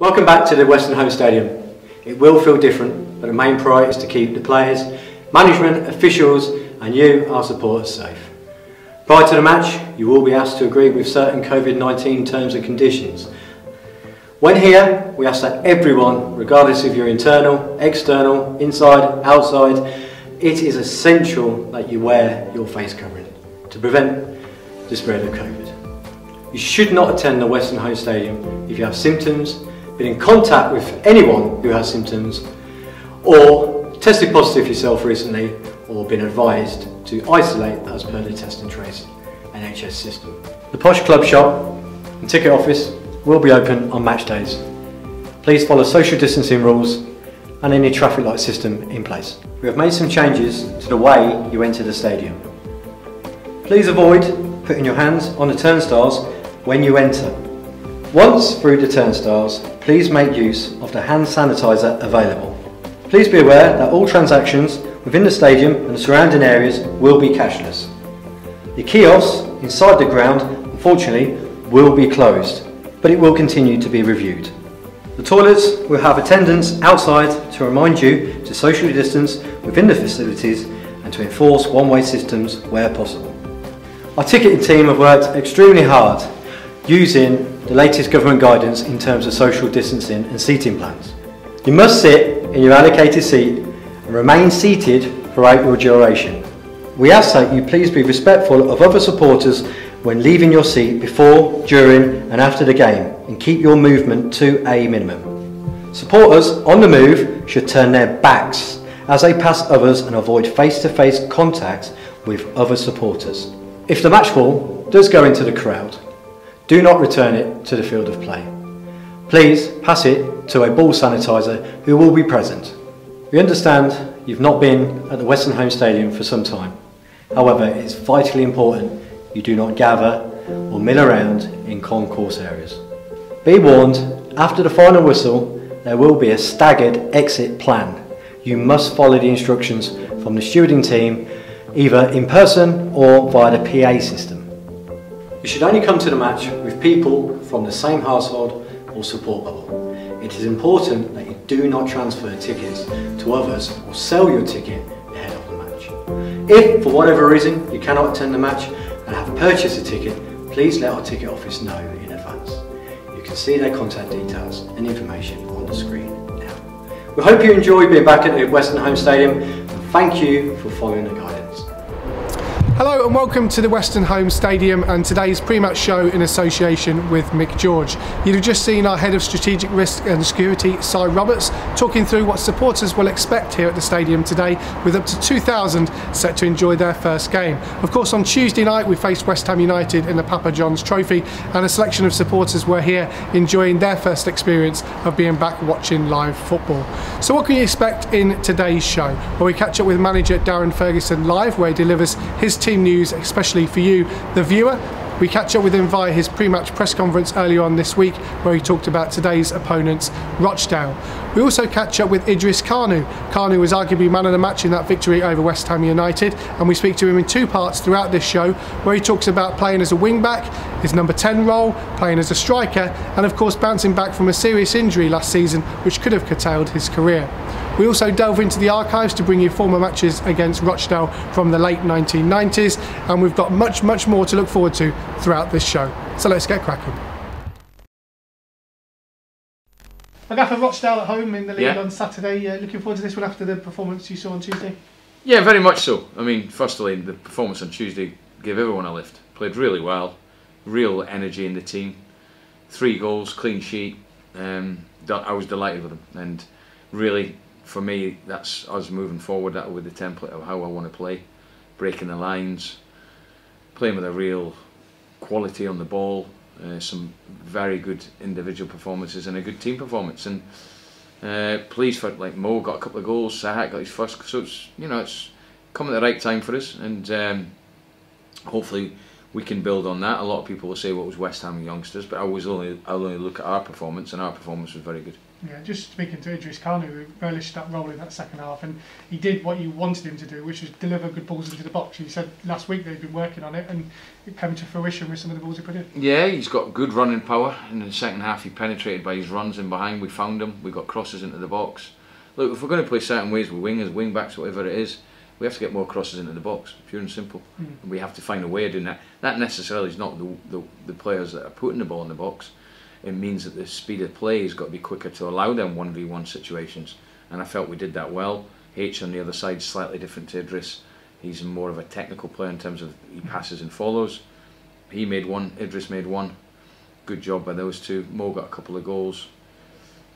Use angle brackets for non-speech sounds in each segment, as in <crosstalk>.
Welcome back to the Weston Homes Stadium. It will feel different, but the main priority is to keep the players, management, officials and you, our supporters, safe. Prior to the match, you will be asked to agree with certain COVID-19 terms and conditions. When here, we ask that everyone, regardless if you're internal, external, inside, outside, it is essential that you wear your face covering to prevent the spread of COVID. You should not attend the Weston Homes Stadium if you have symptoms been in contact with anyone who has symptoms or tested positive yourself recently or been advised to isolate as per the test and trace NHS system. The Posh Club shop and ticket office will be open on match days. Please follow social distancing rules and any traffic light system in place. We have made some changes to the way you enter the stadium. Please avoid putting your hands on the turnstiles when you enter. Once through the turnstiles, please make use of the hand sanitizer available. Please be aware that all transactions within the stadium and the surrounding areas will be cashless. The kiosks inside the ground, unfortunately, will be closed, but it will continue to be reviewed. The toilets will have attendants outside to remind you to socially distance within the facilities and to enforce one-way systems where possible. Our ticketing team have worked extremely hard using the latest government guidance in terms of social distancing and seating plans. You must sit in your allocated seat and remain seated throughout your duration. We ask that you please be respectful of other supporters when leaving your seat before, during and after the game and keep your movement to a minimum. Supporters on the move should turn their backs as they pass others and avoid face-to-face -face contact with other supporters. If the match ball does go into the crowd, do not return it to the field of play. Please pass it to a ball sanitiser who will be present. We understand you've not been at the Weston Homes Stadium for some time. However, it is vitally important you do not gather or mill around in concourse areas. Be warned, after the final whistle, there will be a staggered exit plan. You must follow the instructions from the stewarding team, either in person or via the PA system. You should only come to the match with people from the same household or support bubble. It is important that you do not transfer tickets to others or sell your ticket ahead of the match. If, for whatever reason, you cannot attend the match and have purchased a ticket, please let our ticket office know in advance. You can see their contact details and information on the screen now. We hope you enjoy being back at the Weston Homes Stadium and thank you for following the guidance. Hello and welcome to the Weston Homes Stadium and today's pre-match show in association with Mick George. You'd have just seen our Head of Strategic Risk and Security, Cy Roberts, talking through what supporters will expect here at the stadium today with up to 2,000 set to enjoy their first game. Of course on Tuesday night we faced West Ham United in the Papa John's Trophy and a selection of supporters were here enjoying their first experience of being back watching live football. So what can you expect in today's show? Well we catch up with manager Darren Ferguson live where he delivers his team team news, especially for you, the viewer. We catch up with him via his pre-match press conference earlier on this week where he talked about today's opponents, Rochdale. We also catch up with Idris Kanu. Kanu was arguably man of the match in that victory over West Ham United and we speak to him in two parts throughout this show where he talks about playing as a wing-back, his number 10 role, playing as a striker and of course bouncing back from a serious injury last season which could have curtailed his career. We also delve into the archives to bring you former matches against Rochdale from the late 1990s, and we've got much, much more to look forward to throughout this show. So let's get cracking. Agafa Rochdale at home in the league yeah. on Saturday. Uh, looking forward to this one after the performance you saw on Tuesday? Yeah, very much so. I mean, firstly, the performance on Tuesday gave everyone a lift. Played really well, real energy in the team. Three goals, clean sheet. Um, I was delighted with them, and really for me, that's us moving forward that with the template of how I want to play, breaking the lines, playing with a real quality on the ball, uh, some very good individual performances and a good team performance. And uh, pleased for like Mo got a couple of goals, Serhat got his first, so it's you know it's coming at the right time for us, and um, hopefully we can build on that. A lot of people will say what well, was West Ham youngsters, but I was only I only look at our performance, and our performance was very good. Yeah, just speaking to Idris Kanu, who relished that role in that second half, and he did what you wanted him to do, which was deliver good balls into the box. He said last week they'd been working on it, and it came to fruition with some of the balls he put in. Yeah, he's got good running power. And in the second half, he penetrated by his runs in behind. We found him. We got crosses into the box. Look, if we're going to play certain ways with wingers, wing backs, whatever it is, we have to get more crosses into the box, pure and simple. Mm. And we have to find a way of doing that. That necessarily is not the, the, the players that are putting the ball in the box it means that the speed of play has got to be quicker to allow them 1v1 situations. And I felt we did that well. H on the other side, slightly different to Idris. He's more of a technical player in terms of he passes and follows. He made one, Idris made one. Good job by those two. Mo got a couple of goals.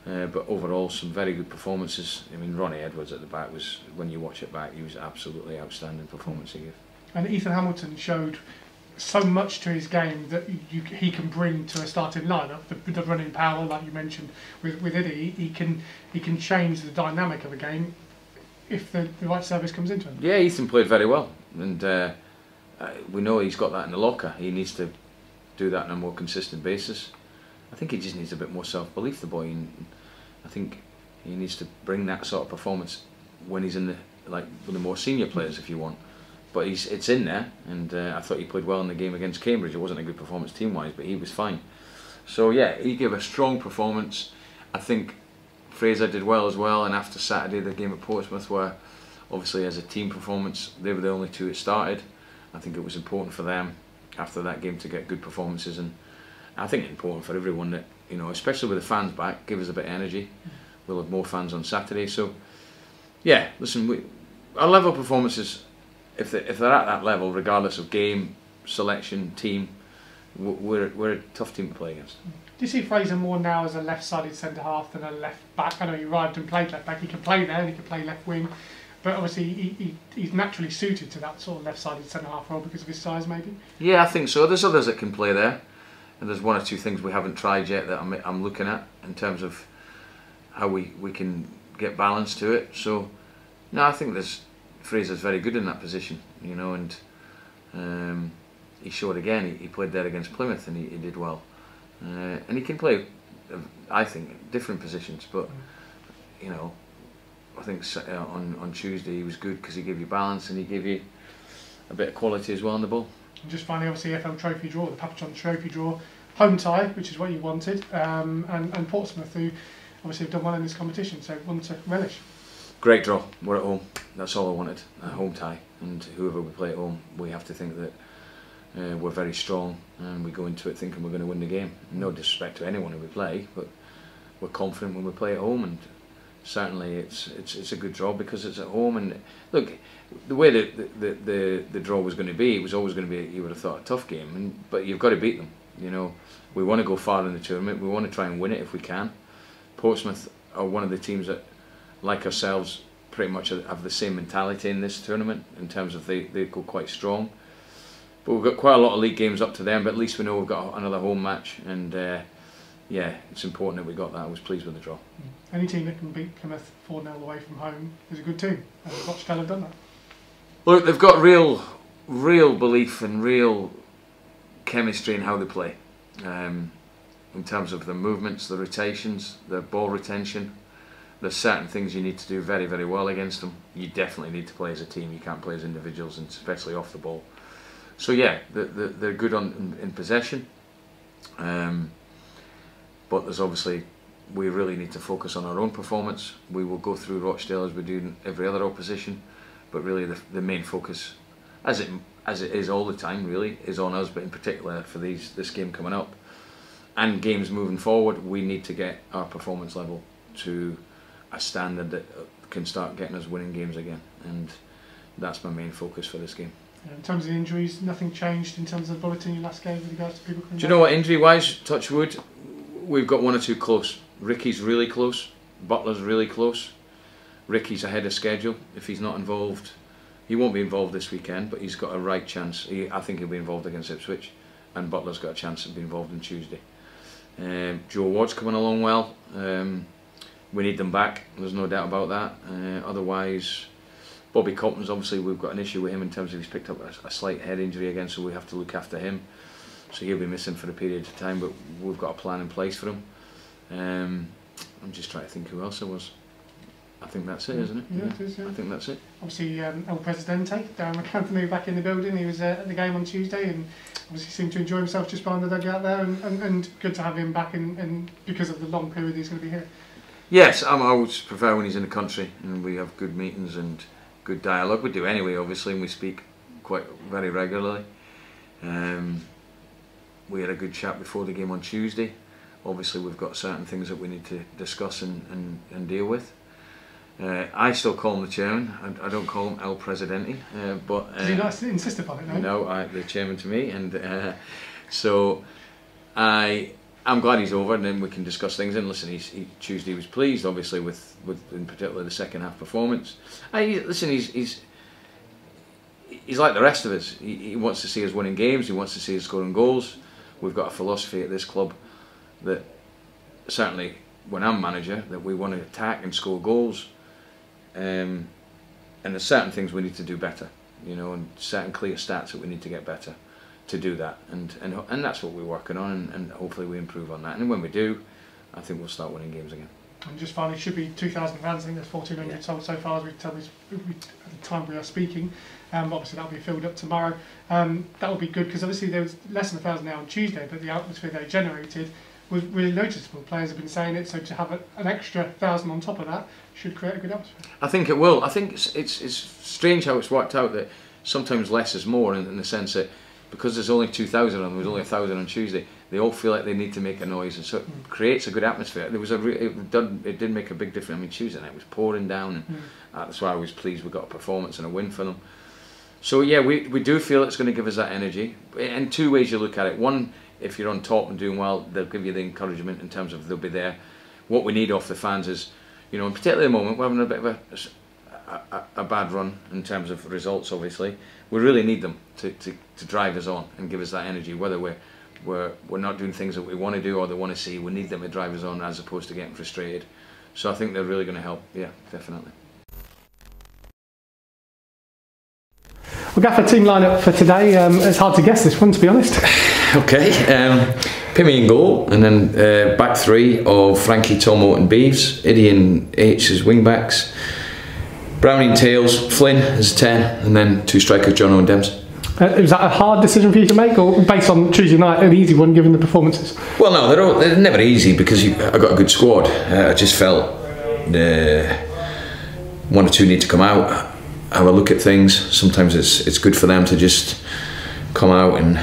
Uh, but overall, some very good performances. I mean, Ronnie Edwards at the back was, when you watch it back, he was absolutely outstanding performance he gave. And Ethan Hamilton showed so much to his game that you, he can bring to a starting lineup. The, the running power, like you mentioned with with Eddie, he can he can change the dynamic of a game if the, the right service comes into him. Yeah, Ethan played very well, and uh, uh, we know he's got that in the locker. He needs to do that on a more consistent basis. I think he just needs a bit more self belief. The boy, and I think he needs to bring that sort of performance when he's in the like with the more senior players, if you want but he's it's in there, and uh, I thought he played well in the game against Cambridge. It wasn't a good performance team wise, but he was fine. So yeah, he gave a strong performance. I think Fraser did well as well, and after Saturday, the game at Portsmouth, where obviously as a team performance, they were the only two that started. I think it was important for them after that game to get good performances, and I think it's important for everyone that you know, especially with the fans back, give us a bit of energy. We'll have more fans on Saturday, so yeah. Listen, we, our level performances if they if they're at that level, regardless of game, selection, team, we're we're a tough team to play against. Do you see Fraser more now as a left-sided centre half than a left back? I know he arrived and played left back. He can play there. and He can play left wing, but obviously he, he he's naturally suited to that sort of left-sided centre half role because of his size, maybe. Yeah, I think so. There's others that can play there, and there's one or two things we haven't tried yet that I'm I'm looking at in terms of how we we can get balance to it. So, no, I think there's Fraser's very good in that position, you know, and um, he showed again. He, he, played there against Plymouth and he, he did well, uh, and he can play, I think, different positions. But you know, I think uh, on on Tuesday he was good because he gave you balance and he gave you a bit of quality as well on the ball. And just finally, obviously, FL Trophy draw, the Papa John Trophy draw, home tie, which is what you wanted, um, and, and Portsmouth, who obviously have done well in this competition, so one to relish. Great draw. We're at home. That's all I wanted. A home tie. And whoever we play at home, we have to think that uh, we're very strong and we go into it thinking we're going to win the game. No disrespect to anyone who we play, but we're confident when we play at home and certainly it's it's it's a good draw because it's at home. And look the way that the the, the, the draw was going to be it was always going to be you would have thought a tough game. And but you've got to beat them you know. We want to go far in the tournament. We want to try and win it if we can. Portsmouth are one of the teams that like ourselves, pretty much have the same mentality in this tournament in terms of they, they go quite strong. But we've got quite a lot of league games up to them, but at least we know we've got another home match, and uh, yeah, it's important that we got that. I was pleased with the draw. Any team that can beat Plymouth 4 0 away from home is a good team, and Rochdale have done that. Look, they've got real, real belief and real chemistry in how they play. Um, in terms of the movements, the rotations, the ball retention, there's certain things you need to do very, very well against them. You definitely need to play as a team. You can't play as individuals, and especially off the ball. So yeah, they're, they're good on in, in possession. Um, but there's obviously we really need to focus on our own performance. We will go through Rochdale as we do in every other opposition, but really the, the main focus, as it as it is all the time, really is on us. But in particular for these this game coming up, and games moving forward, we need to get our performance level to a standard that can start getting us winning games again. And that's my main focus for this game. In terms of injuries, nothing changed in terms of the bulletin you last game with regards to people coming Do you know what, injury wise, touch wood, we've got one or two close. Ricky's really close, Butler's really close. Ricky's ahead of schedule. If he's not involved, he won't be involved this weekend, but he's got a right chance. He, I think he'll be involved against Ipswich, and Butler's got a chance to be involved on Tuesday. Um, Joe Ward's coming along well. Um, we need them back. There's no doubt about that. Uh, otherwise, Bobby Copping's obviously we've got an issue with him in terms of he's picked up a, a slight head injury again, so we have to look after him. So he'll be missing for a period of time, but we've got a plan in place for him. Um, I'm just trying to think who else there was. I think that's it, mm. isn't it? Yeah, yeah. it is, yeah. I think that's it. Obviously, um, El Presidente, Darren McAnthony back in the building. He was uh, at the game on Tuesday and obviously seemed to enjoy himself just behind the dugout there and, and, and good to have him back in, and because of the long period he's going to be here. Yes, I'm, I always prefer when he's in the country and we have good meetings and good dialogue. We do anyway, obviously, and we speak quite very regularly. Um, we had a good chat before the game on Tuesday. Obviously, we've got certain things that we need to discuss and, and, and deal with. Uh, I still call him the chairman. I, I don't call him El Presidente, uh, but uh, Does he not insist upon it? No. no, I, the chairman to me, and uh, so I I'm glad he's over, and then we can discuss things. And listen, he's, he, Tuesday was pleased, obviously, with, with in particular the second half performance. I listen, he's he's he's like the rest of us. He, he wants to see us winning games. He wants to see us scoring goals. We've got a philosophy at this club that certainly when I'm manager that we want to attack and score goals. Um, and there's certain things we need to do better, you know, and certain clear stats that we need to get better to do that. And and, and that's what we're working on, and, and hopefully we improve on that. And when we do, I think we'll start winning games again. And just finally, should be 2,000 fans. I think there's 1,400 Yeah. sold so far as we tell this at the time we are speaking. Um, obviously, that'll be filled up tomorrow. Um, that'll be good because obviously there was less than a thousand now on Tuesday, but the atmosphere they generated was really noticeable. Players have been saying it, so to have a, an extra thousand on top of that should create a good atmosphere. I think it will. I think it's, it's, it's strange how it's worked out that sometimes less is more in, in the sense that because there's only 2,000 and there was only 1,000 on Tuesday, they all feel like they need to make a noise and so it creates a good atmosphere. There was a re- it, done, it did make a big difference. I mean, Tuesday night was pouring down and uh, that's why I was pleased we got a performance and a win for them. So yeah, we, we do feel it's going to give us that energy. In two ways you look at it. One, if you're on top and doing well, they'll give you the encouragement in terms of they'll be there. What we need off the fans is, you know, in particularly at the moment, we're having a bit of a, a, a bad run in terms of results, obviously. We really need them to, to, to drive us on and give us that energy, whether we're, we're, we're not doing things that we want to do or they want to see. We need them to drive us on as opposed to getting frustrated. So I think they're really going to help, yeah, definitely. We'll go for team lineup for today. Um, it's hard to guess this one, to be honest. <laughs> Okay, um, Pimmy in goal, and then uh, back three of Frankie, Tomo, and Beeves. Eddie and H as wing backs. Brownie and Tails, Flynn as a 10, and then two strikers, Jono and Dems. Uh, was that a hard decision for you to make, or based on Tuesday night, an easy one given the performances? Well, no, they're, all, they're never easy because you, I got a good squad. Uh, I just felt uh, one or two need to come out, have a look at things. Sometimes it's it's good for them to just come out and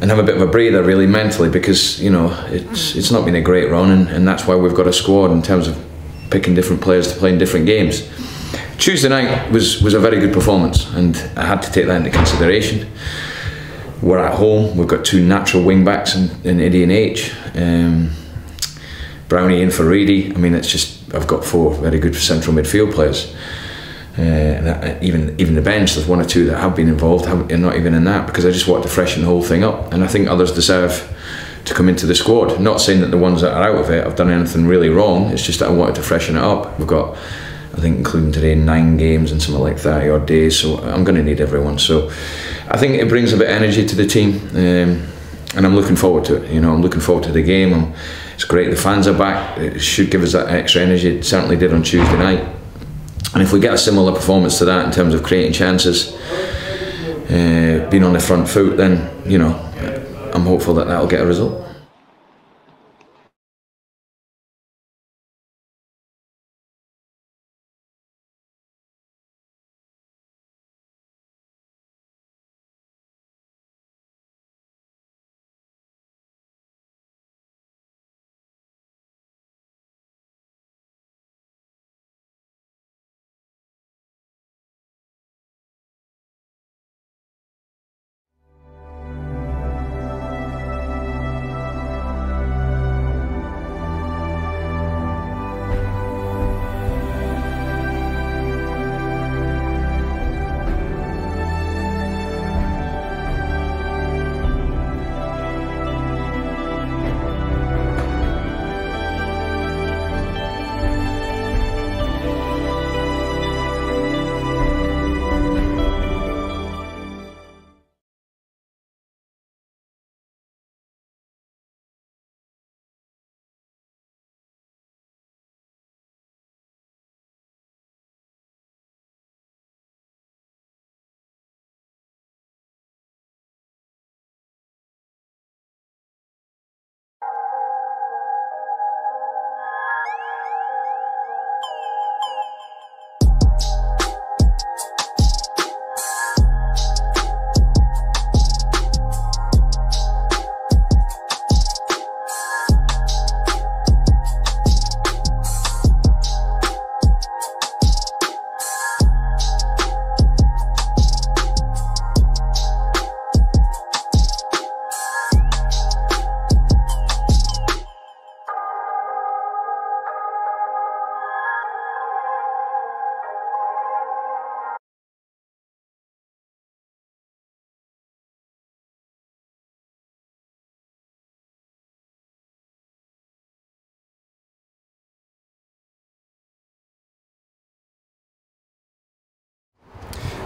and have a bit of a breather, really mentally, because you know it's it's not been a great run, and, and that's why we've got a squad in terms of picking different players to play in different games. Tuesday night was was a very good performance, and I had to take that into consideration. We're at home. We've got two natural wing backs in, in Eddie and H. Um, Brownie in for Reedy. I mean, it's just I've got four very good central midfield players. Uh, that, even even the bench, there's one or two that have been involved, haven't, and not even in that because I just wanted to freshen the whole thing up. And I think others deserve to come into the squad. Not saying that the ones that are out of it have done anything really wrong. It's just that I wanted to freshen it up. We've got, I think, including today, nine games and something like thirty odd days. So I'm going to need everyone. So I think it brings a bit of energy to the team, um, and I'm looking forward to it. You know, I'm looking forward to the game. I'm, it's great. The fans are back. It should give us that extra energy. It certainly did on Tuesday night. And if we get a similar performance to that in terms of creating chances, uh, being on the front foot, then you know, I'm hopeful that that'll get a result.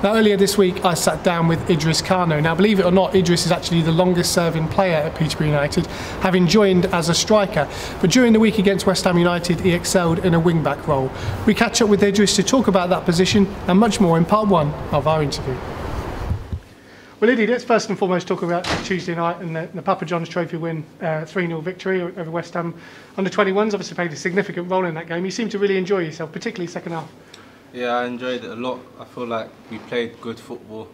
Now, earlier this week, I sat down with Idris Kanu. Now, believe it or not, Idris is actually the longest serving player at Peterborough United, having joined as a striker. But during the week against West Ham United, he excelled in a wing back role. We catch up with Idris to talk about that position and much more in part one of our interview. Well, Liddy, let's first and foremost talk about Tuesday night and the, the Papa John's Trophy win, uh, 3 uh, 0 victory over West Ham. Under 21s obviously played a significant role in that game. You seem to really enjoy yourself, particularly second half. Yeah, I enjoyed it a lot. I feel like we played good football.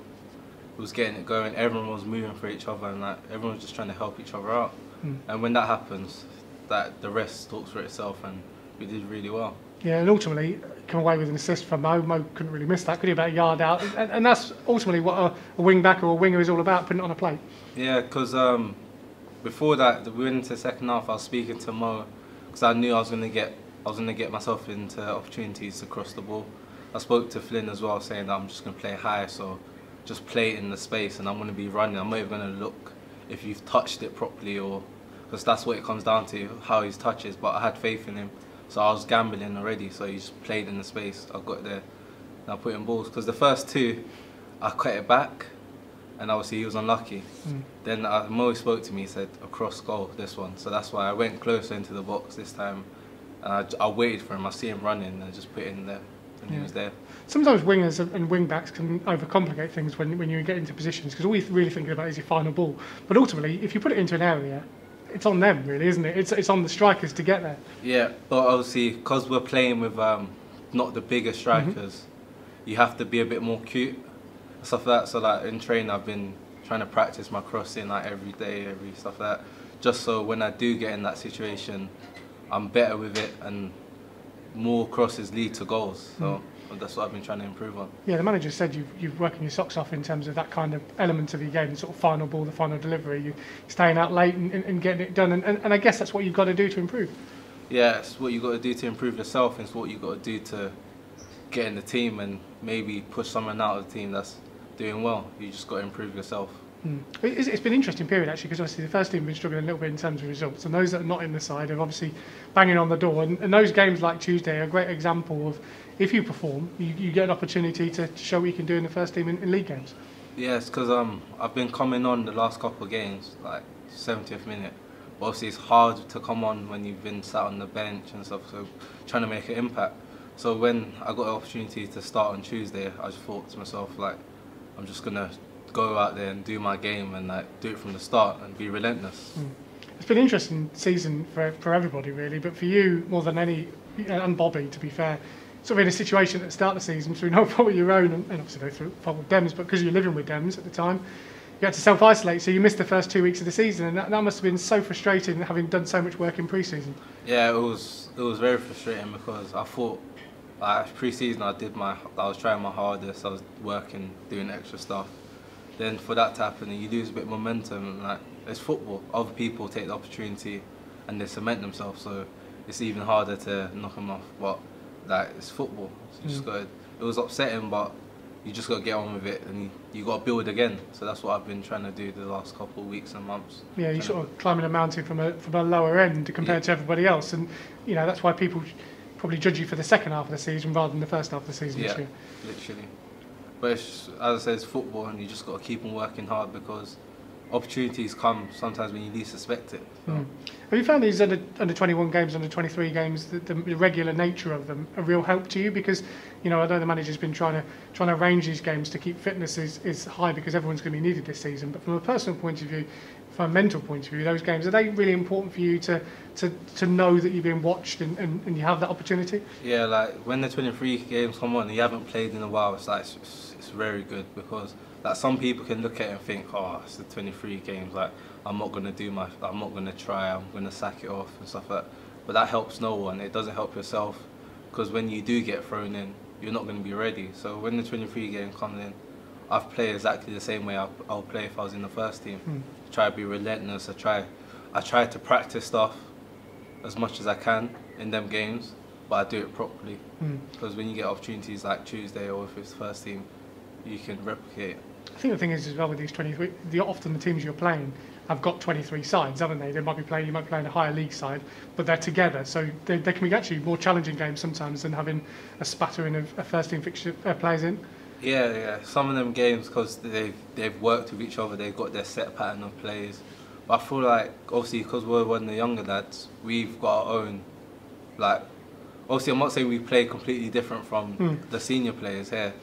It was getting it going. Everyone was moving for each other, and like everyone was just trying to help each other out. Mm. And when that happens, that the rest talks for itself, and we did really well. Yeah, and ultimately come away with an assist from Mo. Mo couldn't really miss that, could he? About a yard out, and, and that's ultimately what a, a, wing back or a winger is all about, putting it on a plate. Yeah, because um, before that, we went into the second half. I was speaking to Mo because I knew I was going to get, I was going to get myself into opportunities to cross the ball. I spoke to Flynn as well, saying that I'm just going to play high, so just play it in the space, and I'm going to be running. I'm not even going to look if you've touched it properly, or because that's what it comes down to, how his touches. But I had faith in him, so I was gambling already. So he just played in the space. I got there, and I put in balls. Because the first two, I cut it back, and obviously he was unlucky. Mm. Then uh, Mo spoke to me, he said across goal this one. So that's why I went closer into the box this time, and I, I waited for him. I see him running, and I just put it in there and yeah. he was there. Sometimes wingers and wing backs can overcomplicate things when, when you get into positions because all you're really thinking about is your final ball. But ultimately, if you put it into an area, it's on them, really, isn't it? It's, it's on the strikers to get there. Yeah, but obviously, because we're playing with um, not the bigger mm-hmm. strikers, mm-hmm. you have to be a bit more cute stuff like that. So, like in training, I've been trying to practice my crossing like every day, every stuff like that, just so when I do get in that situation, I'm better with it and more crosses lead to goals. So mm. that's what I've been trying to improve on. Yeah, the manager said you've, you've working your socks off in terms of that kind of element of your game, the sort of final ball, the final delivery. You staying out late and, and getting it done, and, and, and I guess that's what you've got to do to improve. Yeah, it's what you've got to do to improve yourself. It's what you've got to do to get in the team and maybe push someone out of the team that's doing well. You just got to improve yourself. Mm. It's, it's been an interesting period actually because obviously the first team have been struggling a little bit in terms of results, and those that are not in the side are obviously banging on the door. And, and those games like Tuesday are a great example of if you perform, you, you get an opportunity to, show what you can do in the first team in, in league games. Yes, because um, I've been coming on the last couple of games, like 70th minute. Obviously, it's hard to come on when you've been sat on the bench and stuff, so trying to make an impact. So when I got the opportunity to start on Tuesday, I just thought to myself, like, I'm just going to go out there and do my game and like do it from the start and be relentless. Mm. It's been an interesting season for, for everybody really, but for you more than any, and Bobby to be fair, sort of in a situation at the start of the season through <laughs> no fault of your own, and obviously no through fault of Dems, but because you're living with Dems at the time, you had to self-isolate, so you missed the first two weeks of the season, and that, that must have been so frustrating having done so much work in pre-season. Yeah, it was it was very frustrating because I thought like pre-season I did my I was trying my hardest, I was working, doing extra stuff, then for that to happen, you lose a bit of momentum. Like it's football, other people take the opportunity and they cement themselves, so it's even harder to knock them off. But like it's football, so you mm. just got. It was upsetting, but you just got to get on with it and you, you got to build again. So that's what I've been trying to do the last couple of weeks and months. Yeah, you're sort of climbing a mountain from a from a lower end compared yeah. to everybody else, and you know that's why people probably judge you for the second half of the season rather than the first half of the season. Yeah, literally. But as I say, it's football, and you just got to keep on working hard because opportunities come sometimes when you least suspect it. So. Mm. Have you found these under, under 21 games, under 23 games, the, the, regular nature of them a real help to you? Because, you know, I know the manager's been trying to trying to arrange these games to keep fitness is, is high because everyone's going to be needed this season. But from a personal point of view, from a mental point of view, those games, are they really important for you to, to, to know that you're being watched and, and, and you have that opportunity? Yeah, like when the 23 games come on and you haven't played in a while, it's like it's, it's very good because like some people can look at it and think, oh, it's the 23 games, like I'm not gonna do my, I'm not gonna try, I'm gonna sack it off and stuff like that. But that helps no one. It doesn't help yourself because when you do get thrown in, you're not gonna be ready. So when the 23 game comes in, I've played exactly the same way I'll, I'll play if I was in the first team. Mm try to be relentless. I try, I try to practice stuff as much as I can in them games, but I do it properly. Hmm. Because mm. when you get opportunities like Tuesday or if it's first team, you can replicate. I think the thing is as well with these 23, the, often the teams you're playing have got 23 sides, haven't they? They might be playing, you might be playing a higher league side, but they're together, so they, they can be actually more challenging games sometimes than having a spattering of a first team fixture uh, players in. Yeah, yeah. Some of them games because they've they've worked with each other. They've got their set pattern of plays. But I feel like obviously because we're one of the younger lads, we've got our own. Like, obviously I'm not saying we play completely different from Mm. the senior players here,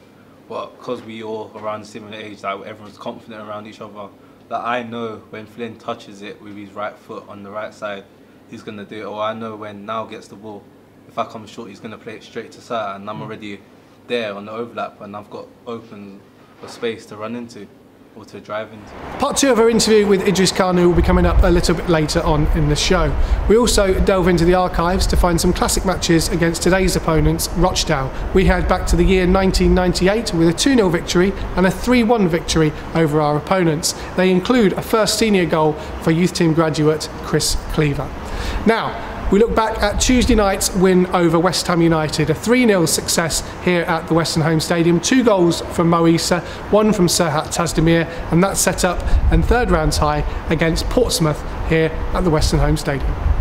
but because we all around the similar age, like everyone's confident around each other. Like I know when Flynn touches it with his right foot on the right side, he's gonna do it. Or I know when Now gets the ball, if I come short, he's gonna play it straight to Sir, and I'm already there on the overlap, and I've got open a space to run into or to drive into. Part two of our interview with Idris Kanu will be coming up a little bit later on in the show. We also delve into the archives to find some classic matches against today's opponents, Rochdale. We head back to the year 1998 with a 2 0 victory and a 3 1 victory over our opponents. They include a first senior goal for youth team graduate Chris Cleaver. Now, we look back at Tuesday night's win over West Ham United, a 3 0 success here at the Weston Homes Stadium. Two goals from Mo Eisa, one from Serhat Tasdemir, and that set up and third round tie against Portsmouth here at the Weston Homes Stadium.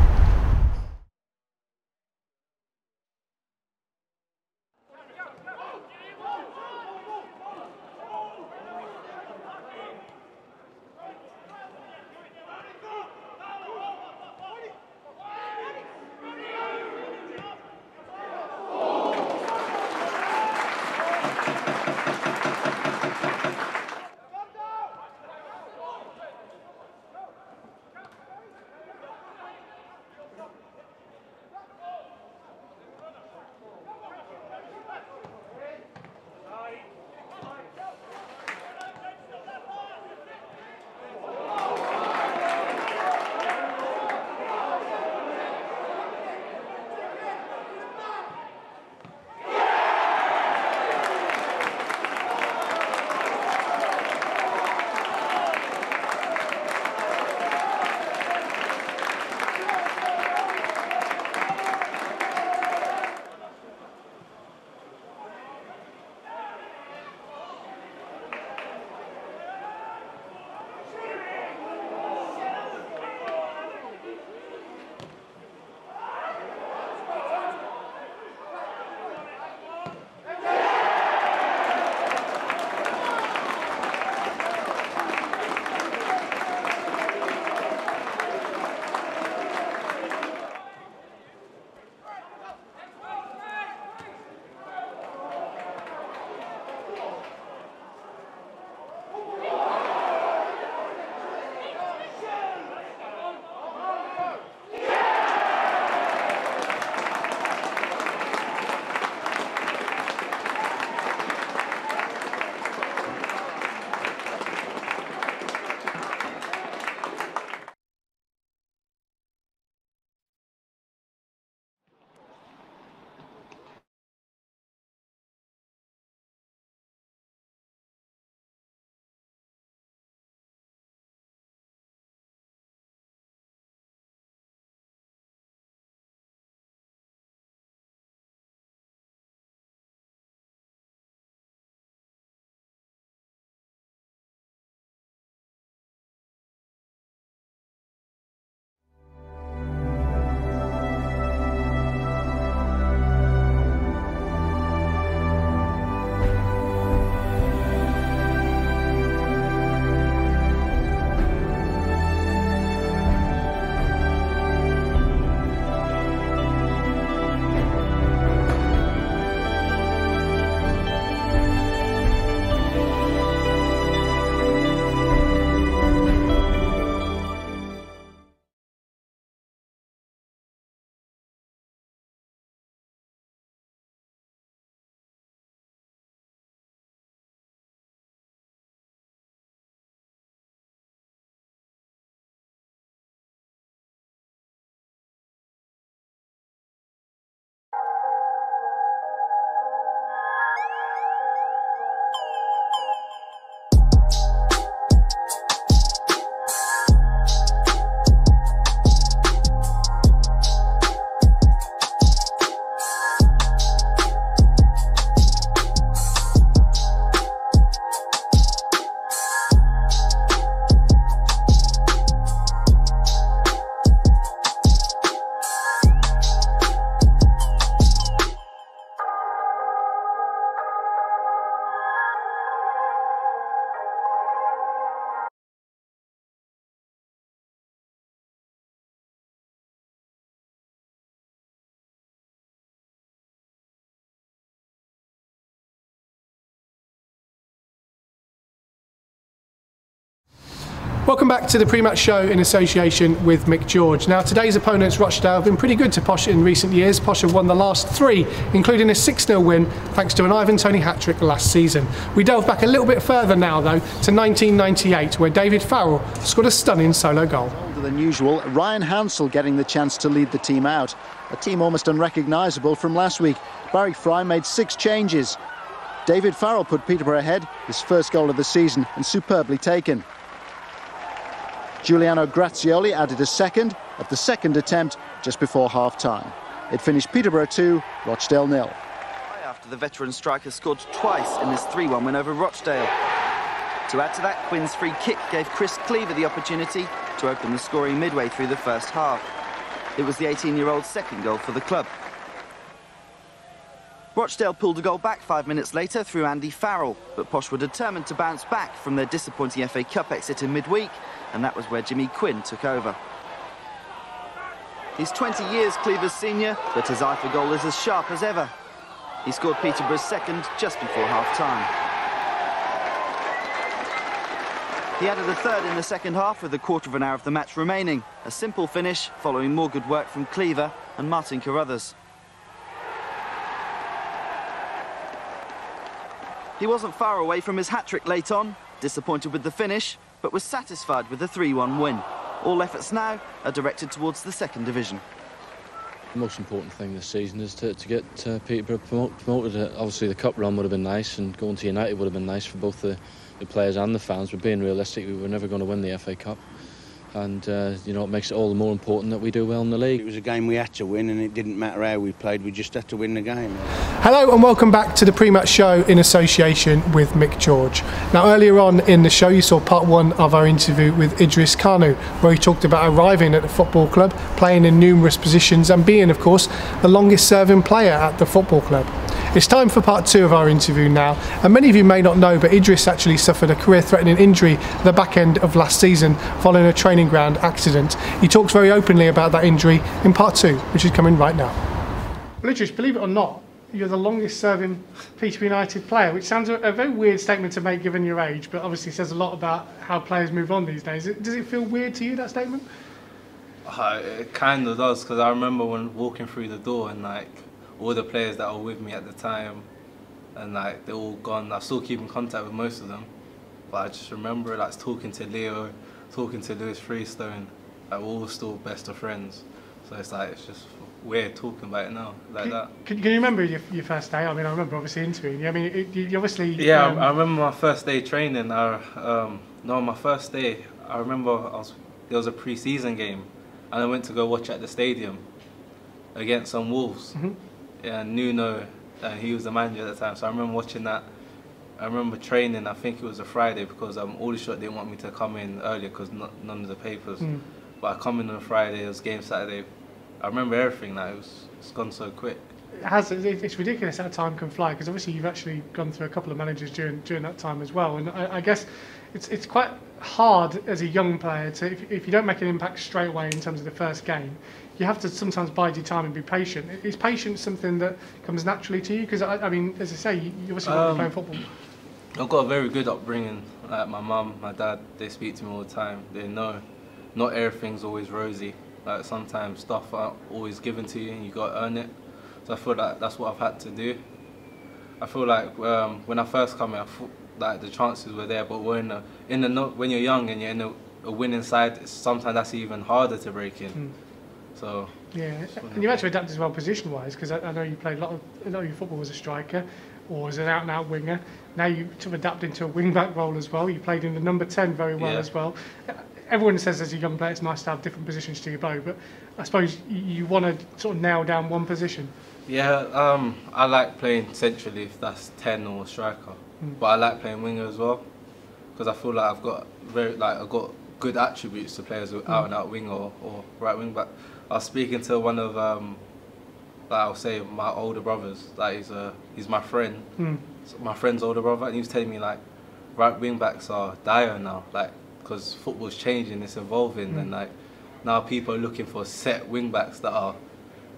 Welcome back to the pre-match show in association with Mick George. Now today's opponents Rochdale have been pretty good to Posh in recent years. Posh have won the last three, including a 6-0 win thanks to an Ivan Toney hat-trick last season. We delve back a little bit further now though to 1998 where David Farrell scored a stunning solo goal. Older than usual, Ryan Hansel getting the chance to lead the team out. A team almost unrecognisable from last week. Barry Fry made six changes. David Farrell put Peterborough ahead, his first goal of the season and superbly taken. Giuliano Grazioli added a second at the second attempt just before half-time. It finished Peterborough 2, Rochdale nil. After the veteran striker scored twice in this 3-1 win over Rochdale. To add to that, Quinn's free kick gave Chris Cleaver the opportunity to open the scoring midway through the first half. It was the 18-year-old's second goal for the club. Rochdale pulled a goal back five minutes later through Andy Farrell, but Posh were determined to bounce back from their disappointing FA Cup exit in midweek, and that was where Jimmy Quinn took over. He's 20 years Cleaver's senior, but his eye for goal is as sharp as ever. He scored Peterborough's second just before half-time. He added a third in the second half with a quarter of an hour of the match remaining. A simple finish following more good work from Cleaver and Martin Carruthers. He wasn't far away from his hat-trick late on, disappointed with the finish, but was satisfied with the 3-1 win. All efforts now are directed towards the second division. The most important thing this season is to, to get uh, Peterborough promote, promoted. Uh, obviously, the cup run would have been nice, and going to United would have been nice for both the, the players and the fans. But being realistic, we were never going to win the FA Cup and uh, you know it makes it all the more important that we do well in the league. It was a game we had to win, and it didn't matter how we played. We just had to win the game. Hello and welcome back to the pre-match show in association with Mick George. Now earlier on in the show you saw part one of our interview with Idris Kanu where he talked about arriving at the football club, playing in numerous positions and being of course the longest serving player at the football club. It's time for part two of our interview now, and many of you may not know, but Idris actually suffered a career threatening injury at the back end of last season following a training ground accident. He talks very openly about that injury in part two, which is coming right now. Well, Idris, believe it or not, you're the longest serving Peterborough United player, which sounds a, a, very weird statement to make given your age, but obviously says a lot about how players move on these days. Does it feel weird to you, that statement? Uh, it kind of does, because I remember when walking through the door and like all the players that were with me at the time, and like they're all gone. I still keep in contact with most of them, but I just remember like talking to Leo, talking to Lewis Freestone. Like we're all still best of friends. So it's like it's just weird talking about it now like can, that. Can, can, you remember your, your first day? I mean, I remember obviously interviewing you. I mean, it, you obviously. Yeah, um, I, I, remember my first day training. I um, no, my first day. I remember I was there was a pre-season game, and I went to go watch at the stadium against some Wolves. Mm -hmm yeah, Nuno, uh, he was the manager at the time. So I remember watching that. I remember training. I think it was a Friday because um, Aldershot didn't want me to come in earlier because none of the papers. Mm. But I come in on a Friday. It was game Saturday. I remember everything. Like it was, it's gone so quick. It has. It's ridiculous how time can fly because obviously you've actually gone through a couple of managers during during that time as well. And I, I guess it's it's quite hard as a young player to if, if you don't make an impact straight away in terms of the first game you have to sometimes bide your time and be patient. Is patience something that comes naturally to you? Because I, I, mean, as I say, you obviously um, playing football. I've got a very good upbringing. Like my mum, my dad, they speak to me all the time. They know not everything's always rosy. Like sometimes stuff aren't always given to you and you got to earn it. So I feel like that's what I've had to do. I feel like um, when I first come here, I thought like the chances were there, but when in, in the when you're young and you're in a, a winning side, sometimes that's even harder to break in. Mm. So yeah, and you had to adapt as well position-wise because I, I, know you played a lot of a lot of your football as a striker or as an out-and-out winger. Now you to adapt into a wing-back role as well. You played in the number ten very well yeah. as well. Everyone says as a young player it's nice to have different positions to your bow, but I suppose you, want to sort of nail down one position. Yeah, um, I like playing centrally if that's ten or striker, mm. but I like playing winger as well because I feel like I've got very like I've got good attributes to play as an mm. out and out wing or, or right wing back. I was speaking to one of, um, like I'll say, my older brothers. Like he's a, he's my friend, mm. my friend's older brother, and he was telling me like, right wing backs are dire now, like because football's changing, it's evolving, mm. and like now people are looking for set wing backs that are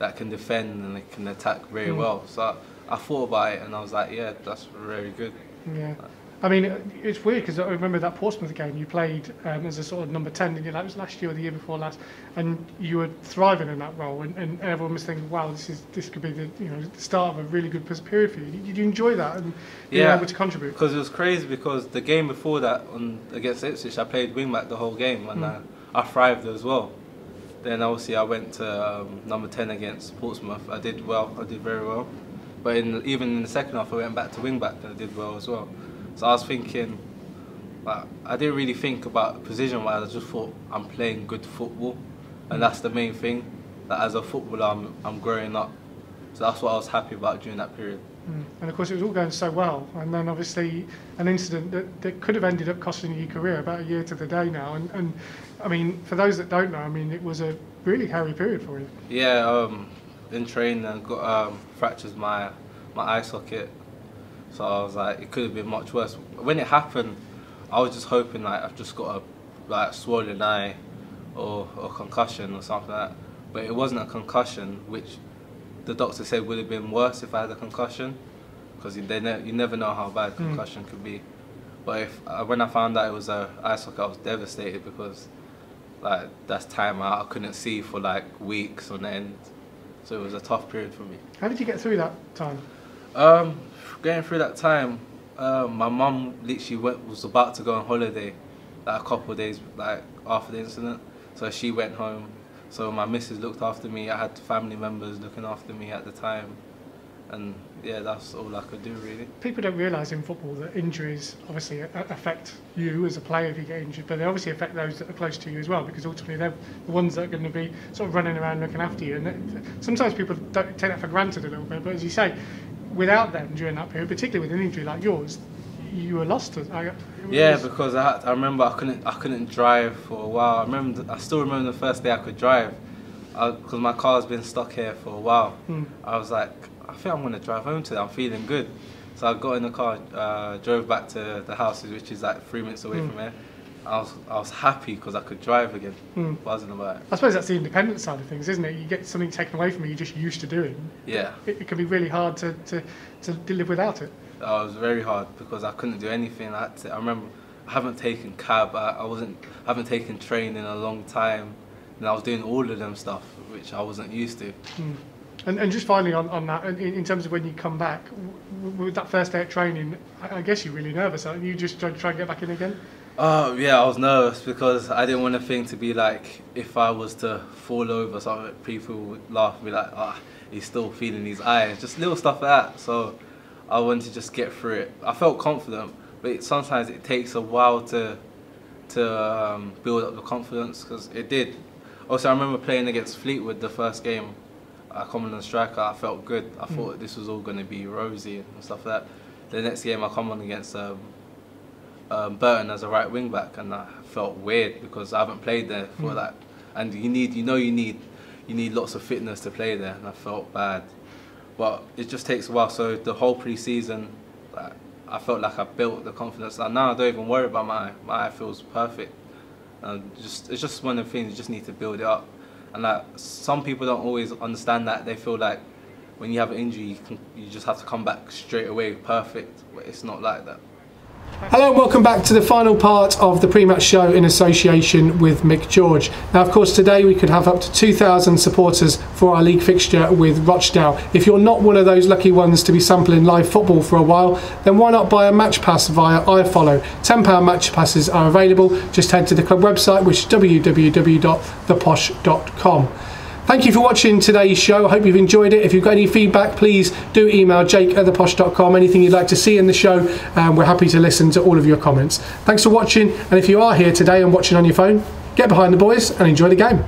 that can defend and they can attack very mm. well. So I, I, thought about it and I was like, yeah, that's very good. Yeah. I mean, it's weird because I remember that Portsmouth game you played um, as a sort of number 10, didn't you? That was last year or the year before last, and you were thriving in that role, and, and everyone was thinking, wow, this is this could be the you know the start of a really good period for you. Did you enjoy that and being Yeah. able to contribute? Because it was crazy because the game before that on against Ipswich, I played wing back the whole game and Mm. I, I thrived as well. Then obviously I went to um, number 10 against Portsmouth. I did well, I did very well. But in, even in the second half, I went back to wing back and I did well as well. So I was thinking, like, I didn't really think about position wise, I just thought I'm playing good football. And that's the main thing, that as a footballer, I'm, I'm growing up. So that's what I was happy about during that period. Mm. And of course, it was all going so well, and then obviously an incident that, that could have ended up costing you your career about a year to the day now. And, and I mean, for those that don't know, I mean, it was a really hairy period for you. Yeah, um, in training, I got um, fractures my my eye socket, so I was like, it could have been much worse. When it happened, I was just hoping like I've just got a like swollen eye or or concussion or something like that. But it wasn't a concussion, which the doctor said would have been worse if I had a concussion, because you, ne- you never know how bad Mm. concussion could be. But if uh, when I found out it was a eye socket, I was devastated because like that's time out. I couldn't see for like weeks on end, so it was a tough period for me. How did you get through that time? Um, going through that time, um, my mum literally went, was about to go on holiday, like a couple of days like after the incident. So she went home. So my missus looked after me. I had family members looking after me at the time, and yeah, that's all I could do really. People don't realise in football that injuries obviously affect you as a player if you get injured, but they obviously affect those that are close to you as well because ultimately they're the ones that are going to be sort of running around looking after you. And sometimes people don't take that for granted a little bit, but as you say, without them during that period, particularly with an injury like yours, you were lost. To, I, Yeah, because I, had, I remember I couldn't I couldn't drive for a while. I remember I still remember the first day I could drive, because my car's been stuck here for a while. Hmm. I was like, I think I'm gonna drive home today. I'm feeling good. So I got in the car, uh, drove back to the house, which is like three minutes away Hmm. from here. I was I was happy because I could drive again, Hmm. buzzing about it. I suppose that's the independent side of things, isn't it? You get something taken away from you you're just used to doing. Yeah. It, it can be really hard to, to, to live without it. Uh, it was very hard because I couldn't do anything. I, had to, I remember I haven't taken cab. I, I wasn't. I haven't taken train in a long time, and I was doing all of them stuff which I wasn't used to. Mm. And, and just finally on, on that, in, in terms of when you come back, with that first day of training, I, I guess you're really nervous, aren't you? You just try to try and get back in again? Oh yeah, I was nervous because I didn't want the thing to be like if I was to fall over, something people would laugh and be like, ah, he's still feeling his eyes, just little stuff like that. So I wanted to just get through it. I felt confident, but it, sometimes it takes a while to to um, build up the confidence because it did. Also, I remember playing against Fleetwood the first game. I come on the striker, I felt good. I Mm. thought this was all going to be rosy and stuff like that. The next game I come on against um, um, Burton as a right wing back, and I felt weird because I haven't played there for Mm. that. And you need, you know, you need, you need lots of fitness to play there, and I felt bad. But it just takes a while. So the whole pre-season, like, I felt like I built the confidence. And now I don't even worry about my eye. My eye feels perfect. And just it's just one of the things you just need to build it up. And like some people don't always understand that. They feel like when you have an injury, you, can, you just have to come back straight away perfect. But it's not like that. Hello and welcome back to the final part of the pre-match show in association with Mick George. Now of course today we could have up to 2,000 supporters for our league fixture with Rochdale. If you're not one of those lucky ones to be sampling live football for a while, then why not buy a match pass via iFollow? £10 match passes are available. Just head to the club website which is www.theposh.com. Thank you for watching today's show. I hope you've enjoyed it. If you've got any feedback, please do email jake at theposh.com. Anything you'd like to see in the show, um, we're happy to listen to all of your comments. Thanks for watching, and if you are here today and watching on your phone, get behind the boys and enjoy the game.